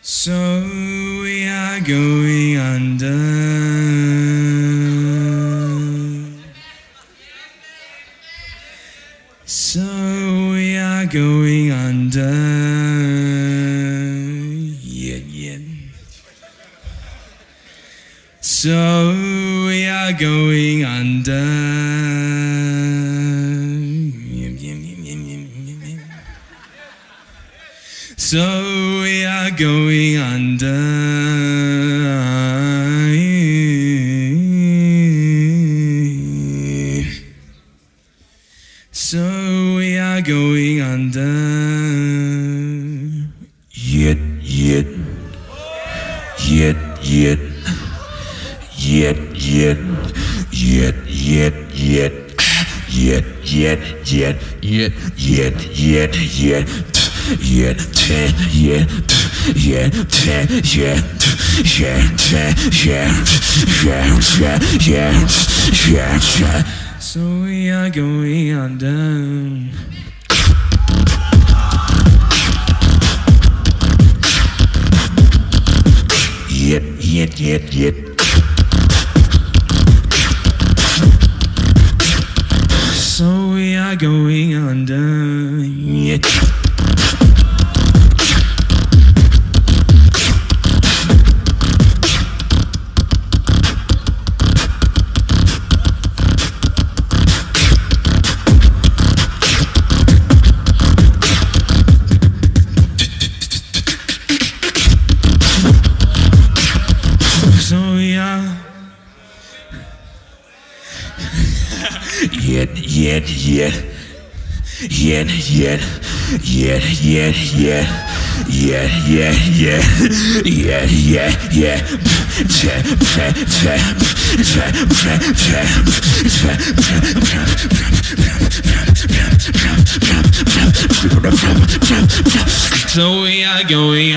So we are going under. So we are going under. Yeah, yeah. So we are going under. So we are going under. So we are going under. Yet, yet. Yet, yet. Yet, yet. Yet, yet, yet. Yet, yet, yet. Yet, yet, yet. yet yeah, yeah, yeah, yeah, yeah, yeah, yeah, yeah, yeah, yeah, yeah. So we are going on down. Yet, yet, yet, yet. So we are going on down. Yeah. Yen, yen, yen. Yen, yen. Yen, yen, yen. Yen, yen, yen. Yen, yen, yen. Che, che, che. Che, che, che. Che, che, che. So we are going.